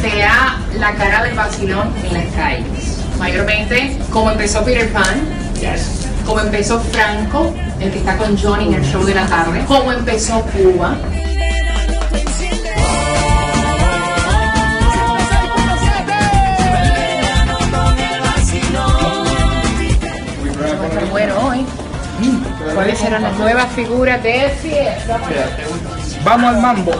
sea la cara del vacilón en las calles. Mayormente, como empezó Peter Pan, como empezó Franco, el que está con Johnny en el show de la tarde, como empezó Cuba. bueno, hoy, ¿cuáles serán las nuevas figuras de fiesta? Vamos al mambo.